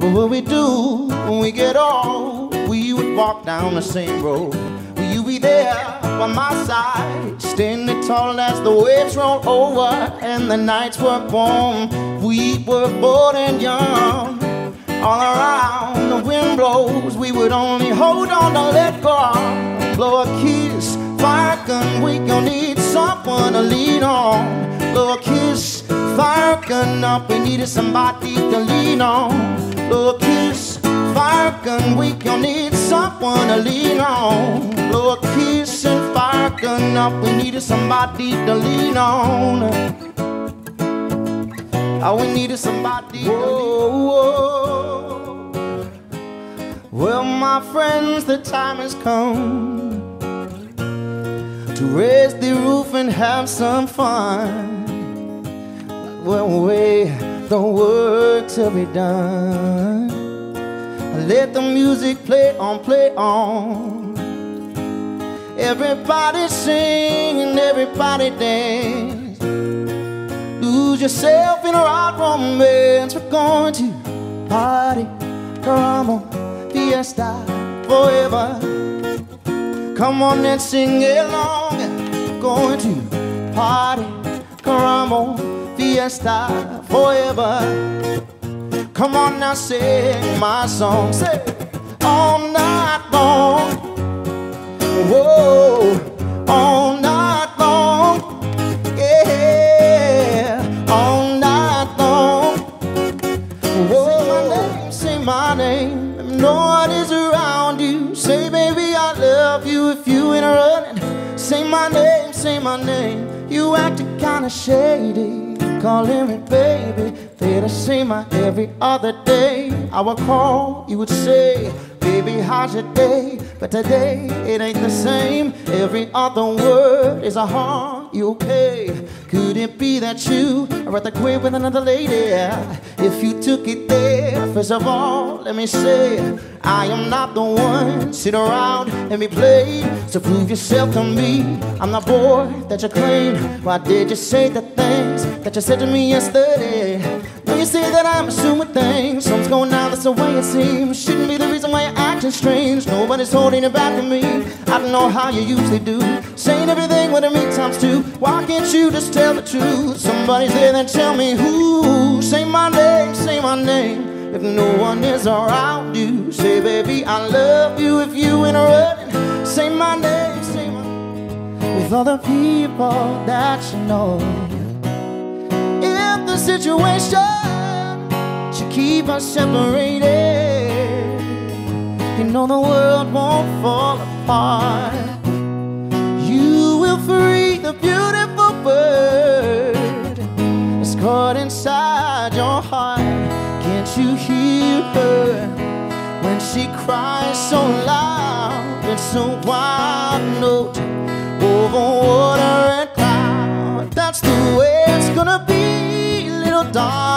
But what we do when we get old, we would walk down the same road. Will you be there by my side, standing tall as the waves roll over and the nights were warm? We were bold and young. All around the wind blows, we would only hold on to let go. Blow a kiss, fire gun, we gon' need someone to lean on. Blow a kiss, fire gun up, we needed somebody to lean on a kiss, fire gun, we gon' need someone to lean on. Blow a kiss and fire gun up, we needed somebody to lean on. Oh, we needed somebody whoa, on. Well, my friends, the time has come to raise the roof and have some fun. We'll wait the work to be done. Let the music play on, play on. Everybody sing and everybody dance. Lose yourself in a right romance. We're going to party, on, fiesta forever. Come on and sing along. We're going to party, on fiesta forever. Come on now, sing my song. Say all night long. Whoa, all night long. Yeah, all night long. Whoa, say my name, say my name. No one is around you. Say, baby, I love you if you ain't running. Say my name, say my name. You acting kinda shady calling me baby. I say my every other day? I would call, you would say, baby, how's your day? But today it ain't the same. Every other word is a heart. You okay? Could it be that you are at the crib with another lady? If you took it there, first of all, let me say, I am not the one. Sit around and be played. So prove yourself to me. I'm the boy that you claim. Why did you say the things that you said to me yesterday? When you say that I'm assuming things, something's going on, that's the way it seems. Shouldn't be the reason why you're acting strange. Nobody's holding it back to me. I don't know how you usually do. Saying everything when it means times two. Why can't you just tell the truth? Somebody's there, then tell me who. Say my name, say my name. If no one is around you, say, baby, I love you. If you ain't running, say my name, say my name. With other people that you know. If the situation should keep us separated, know the world won't fall apart. You will free the beautiful bird that's caught inside your heart. Can't you hear her when she cries so loud? It's a wild note over water and cloud. That's the way it's gonna be, little darling.